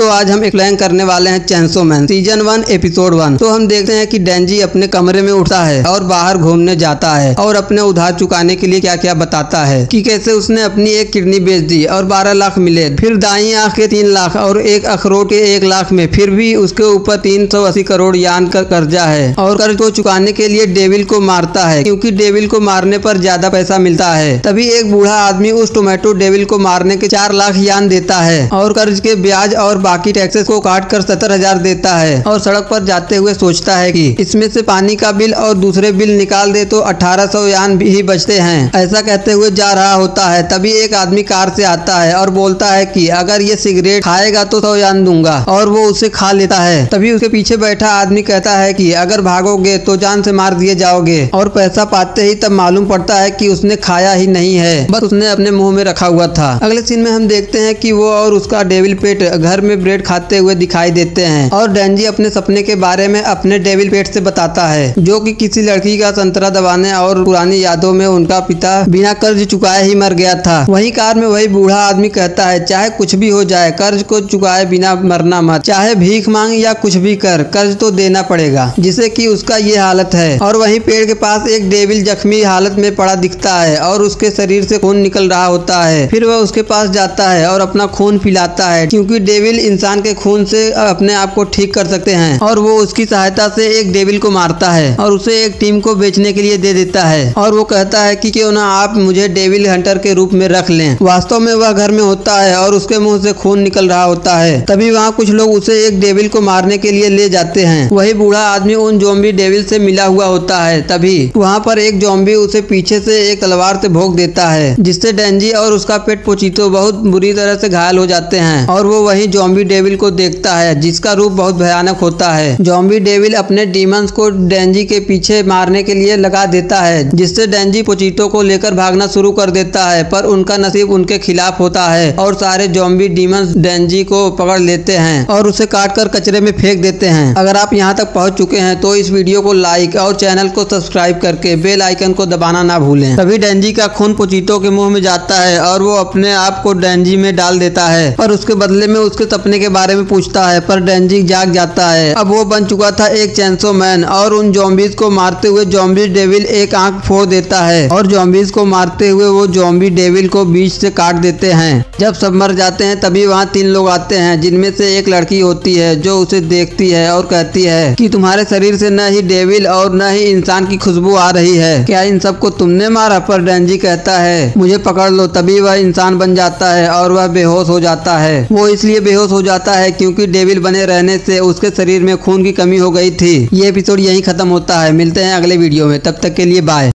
तो आज हम एक्सप्लेन करने वाले हैं chainsaw man season one episode one तो हम देखते हैं कि डेंजी अपने कमरे में उठता है और बाहर घूमने जाता है और अपने उधार चुकाने के लिए क्या क्या बताता है कि कैसे उसने अपनी एक किडनी बेच दी और बारह लाख मिले। फिर दाई आँख के तीन लाख और एक अखरोट के एक लाख में। फिर भी उसके ऊपर तीन सौ अस्सी करोड़ यान का कर्जा है और कर्ज को चुकाने के लिए डेविल को मारता है क्यूँकी डेविल को मारने पर ज़्यादा पैसा मिलता है। तभी एक बूढ़ा आदमी उस टोमेटो डेविल को मारने के चार लाख यान देता है और कर्ज के ब्याज और बाकी टैक्सेस को काट कर सत्तर हज़ार देता है और सड़क पर जाते हुए सोचता है कि इसमें से पानी का बिल और दूसरे बिल निकाल दे तो अठारह सौ यान भी बचते हैं। ऐसा कहते हुए जा रहा होता है। तभी एक आदमी कार से आता है और बोलता है कि अगर ये सिगरेट खाएगा तो सौ यान दूँगा और वो उसे खा लेता है। तभी उसके पीछे बैठा आदमी कहता है कि अगर भागोगे तो जान से मार दिए जाओगे और पैसा पाते ही तब मालूम पड़ता है कि उसने खाया ही नहीं है। बस उसने अपने मुँह में रखा हुआ था। अगले सीन में हम देखते हैं कि वो और उसका डेविल पेट घर में ब्रेड खाते हुए दिखाई देते हैं और डेंजी अपने सपने के बारे में अपने डेविल पेट से बताता है, जो कि किसी लड़की का संतरा दबाने और पुरानी यादों में उनका पिता बिना कर्ज चुकाए ही मर गया था। वही कार में वही बूढ़ा आदमी कहता है, चाहे कुछ भी हो जाए, कर्ज को चुकाए बिना मरना मत। चाहे भीख मांग या कुछ भी कर, कर्ज तो देना पड़ेगा। जिसे कि उसका ये हालत है। और वही पेड़ के पास एक डेविल जख्मी हालत में पड़ा दिखता है और उसके शरीर से खून निकल रहा होता है। फिर वह उसके पास जाता है और अपना खून पिलाता है, क्योंकि डेविल इंसान के खून से अपने आप को ठीक कर सकते हैं और वो उसकी सहायता से एक डेविल को मारता है और उसे एक टीम को बेचने के लिए दे देता है और वो कहता है कि क्यों ना आप मुझे डेविल हंटर के रूप में रख लें। वास्तव में वह घर में होता है और उसके मुँह से खून निकल रहा होता है। तभी वहाँ कुछ लोग उसे एक डेविल को मारने के लिए ले जाते हैं। वही बूढ़ा आदमी उन जोम्बी डेविल से मिला हुआ होता है। तभी वहाँ पर एक जोम्बी उसे पीछे से एक तलवार से भोग देता है, जिससे डेंजी और उसका पेट पोचीतो बहुत बुरी तरह से घायल हो जाते हैं और वो वही जोम्बी डेविल को देखता है, जिसका रूप बहुत भयानक होता है। जॉम्बी डेविल अपने डीमंस को डेंजी के पीछे मारने के लिए लगा देता है, जिससे डेंजी पोचीटो को लेकर भागना शुरू कर देता है, पर उनका नसीब उनके खिलाफ होता है और सारे जॉम्बी डीमंस डेंजी को पकड़ लेते हैं और उसे काट कर कचरे में फेंक देते हैं। अगर आप यहाँ तक पहुँच चुके हैं तो इस वीडियो को लाइक और चैनल को सब्सक्राइब करके बेल आइकन को दबाना ना भूलें। तभी डेंजी का खून पोचीटो के मुँह में जाता है और वो अपने आप को डेंजी में डाल देता है और उसके बदले में उसके सपने के बारे में पूछता है, पर डेंजी जाग जाता है। अब वो बन चुका था एक चैंसो मैन और उन जॉम्बीज को मारते हुए जॉम्बी डेविल एक आँख फोड़ देता है और जॉम्बीज को मारते हुए वो जॉम्बी डेविल को बीच से काट देते हैं। जब सब मर जाते हैं, तभी वहाँ तीन लोग आते हैं, जिनमें से एक लड़की होती है, जो उसे देखती है और कहती है कि तुम्हारे शरीर से न ही डेविल और न ही इंसान की खुशबू आ रही है। क्या इन सबको तुमने मारा? पर डेंजी कहता है, मुझे पकड़ लो, तभी वह इंसान बन जाता है और वह बेहोश हो जाता है। वो इसलिए बेहोश हो जाता है क्योंकि डेविल बने रहने से उसके शरीर में खून की कमी हो गई थी। ये एपिसोड यहीं खत्म होता है। मिलते हैं अगले वीडियो में। तब तक के लिए बाय।